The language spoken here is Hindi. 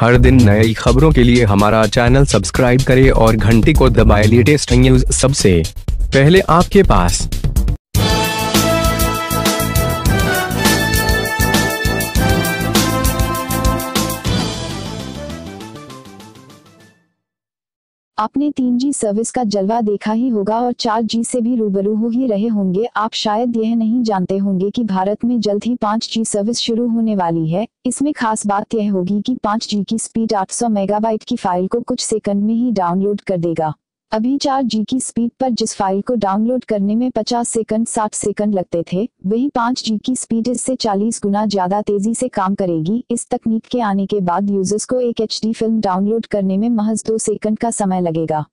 हर दिन नई खबरों के लिए हमारा चैनल सब्सक्राइब करें और घंटी को दबाए। लेटेस्ट न्यूज़ सबसे पहले आपके पास। आपने तीन जी सर्विस का जलवा देखा ही होगा और चार जी से भी रूबरू हो ही रहे होंगे। आप शायद यह नहीं जानते होंगे कि भारत में जल्द ही पाँच जी सर्विस शुरू होने वाली है। इसमें खास बात यह होगी कि 5G की स्पीड 800 मेगाबाइट की फ़ाइल को कुछ सेकंड में ही डाउनलोड कर देगा। अभी चार जी की स्पीड पर जिस फ़ाइल को डाउनलोड करने में 50 सेकंड 60 सेकंड लगते थे, वही 5G की स्पीड इससे 40 गुना ज़्यादा तेज़ी से काम करेगी। इस तकनीक के आने के बाद यूज़र्स को एक एचडी फ़िल्म डाउनलोड करने में महज दो सेकंड का समय लगेगा।